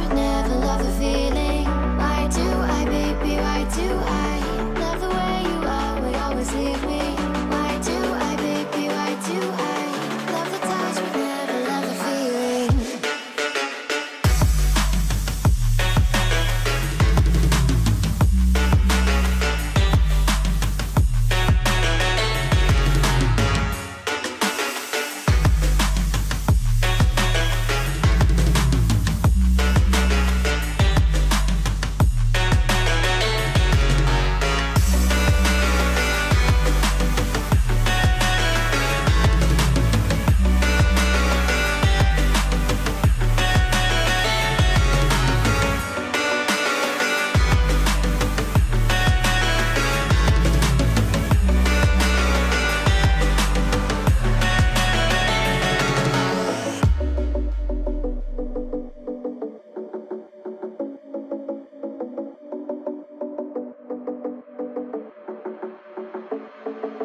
should never love the feeling. I do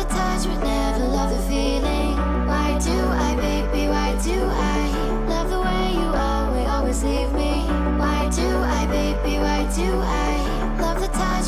the touch but never love the feeling. Why do I, baby? Why do I love the way you always, always leave me? Why do I, baby? Why do I love the touch